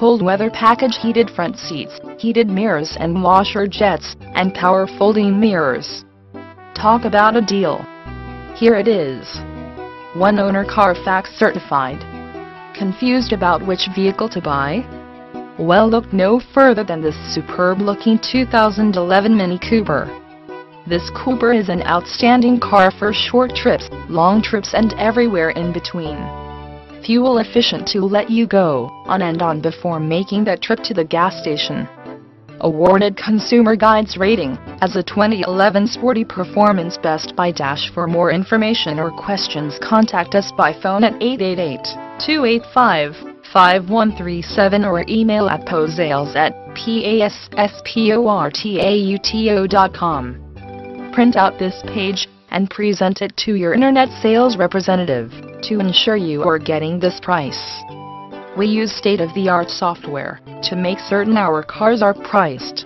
cold weather package heated front seats, heated mirrors and washer jets, and power folding mirrors. Talk about a deal. Here it is. One owner Carfax certified. Confused about which vehicle to buy? Well look no further than this superb looking 2011 Mini Cooper. This Cooper is an outstanding car for short trips, long trips and everywhere in between. Fuel efficient to let you go on and on before making that trip to the gas station. Awarded Consumer Guides rating as a 2011 Sporty Performance Best Buy Dash. For more information or questions contact us by phone at 888-285-5137 or email at posales at passportauto.com. Print out this page and present it to your internet sales representative to ensure you are getting this price. We use state-of-the-art software to make certain our cars are priced